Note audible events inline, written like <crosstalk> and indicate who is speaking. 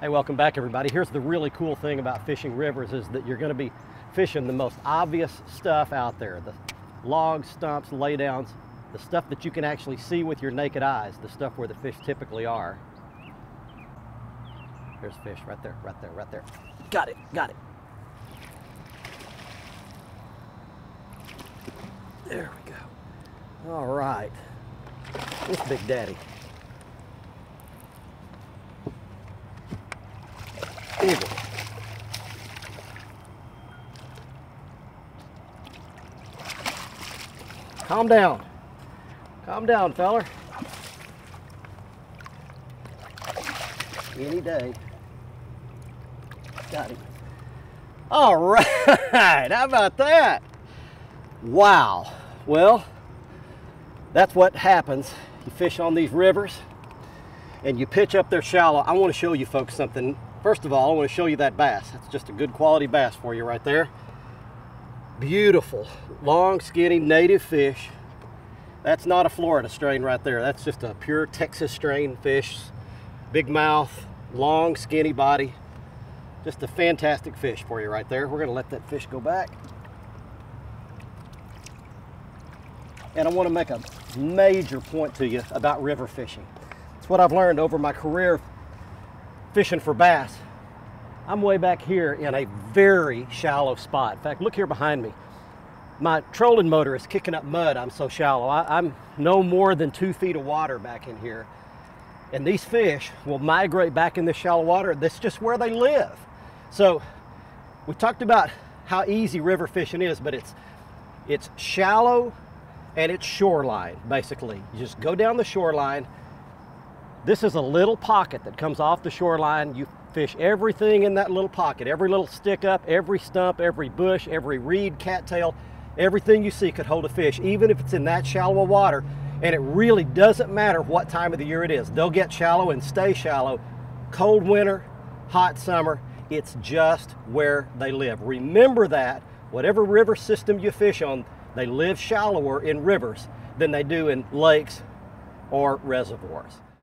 Speaker 1: Hey, welcome back everybody. Here's the really cool thing about fishing rivers is that you're gonna be fishing the most obvious stuff out there. The logs, stumps, laydowns, the stuff that you can actually see with your naked eyes, the stuff where the fish typically are. There's fish right there, right there, right there. Got it, got it. There we go. All right. This Big Daddy. Calm down. Calm down, feller. Any day. Got him. All <laughs> right, how about that? Wow. Well, that's what happens. You fish on these rivers and you pitch up there shallow. I want to show you folks something. First of all, I want to show you that bass. That's just a good quality bass for you right there. Beautiful, long, skinny, native fish. That's not a Florida strain right there. That's just a pure Texas strain fish. Big mouth, long, skinny body. Just a fantastic fish for you right there. We're gonna let that fish go back. And I wanna make a major point to you about river fishing. It's what I've learned over my career fishing for bass. I'm way back here in a very shallow spot. In fact, look here behind me. My trolling motor is kicking up mud. I'm so shallow. I, am no more than two feet of water back in here. And these fish will migrate back in the shallow water. That's just where they live. So we talked about how easy river fishing is, but it's it's shallow and it's shoreline, basically. You just go down the shoreline. This is a little pocket that comes off the shoreline. You fish everything in that little pocket, every little stick up, every stump, every bush, every reed, cattail, everything you see could hold a fish, even if it's in that shallow water. And it really doesn't matter what time of the year it is. They'll get shallow and stay shallow. Cold winter, hot summer, it's just where they live. Remember that, whatever river system you fish on, they live shallower in rivers than they do in lakes or reservoirs.